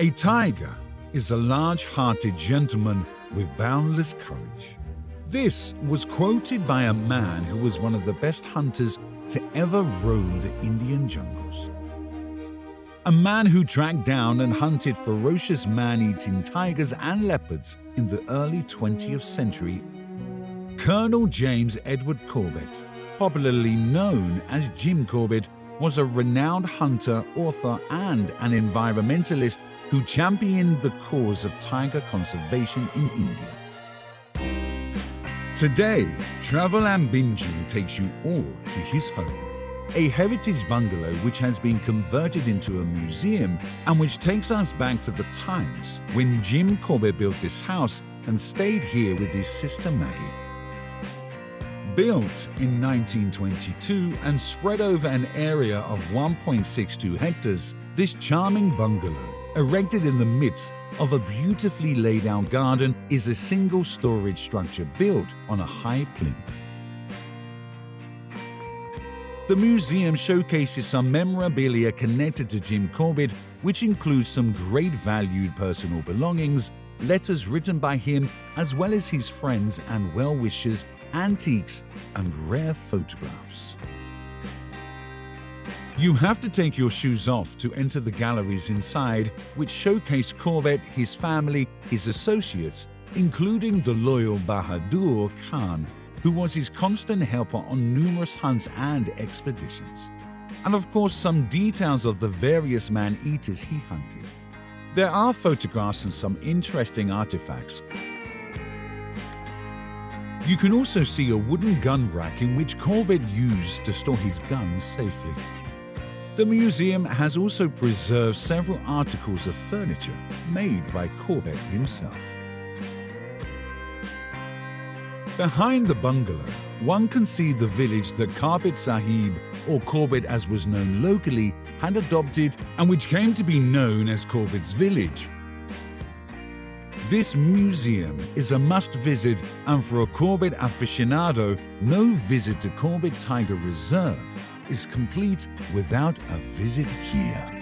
A tiger is a large-hearted gentleman with boundless courage. This was quoted by a man who was one of the best hunters to ever roam the Indian jungles. A man who tracked down and hunted ferocious man-eating tigers and leopards in the early 20th century, Colonel James Edward Corbett, popularly known as Jim Corbett, was a renowned hunter, author, and an environmentalist who championed the cause of tiger conservation in India. Today, Travel and Binging takes you all to his home, a heritage bungalow which has been converted into a museum and which takes us back to the times when Jim Corbett built this house and stayed here with his sister Maggie. Built in 1922 and spread over an area of 1.62 hectares, this charming bungalow, erected in the midst of a beautifully laid out garden, is a single storage structure built on a high plinth. The museum showcases some memorabilia connected to Jim Corbett, which includes some great valued personal belongings, letters written by him, as well as his friends and well wishers antiques, and rare photographs. You have to take your shoes off to enter the galleries inside, which showcase Corbett, his family, his associates, including the loyal Bahadur Khan, who was his constant helper on numerous hunts and expeditions. And of course, some details of the various man-eaters he hunted. There are photographs and some interesting artifacts, you can also see a wooden gun rack in which Corbett used to store his guns safely. The museum has also preserved several articles of furniture made by Corbett himself. Behind the bungalow, one can see the village that Carpet Sahib, or Corbett as was known locally, had adopted and which came to be known as Corbett's Village. This museum is a must visit and for a Corbett aficionado, no visit to Corbett Tiger Reserve is complete without a visit here.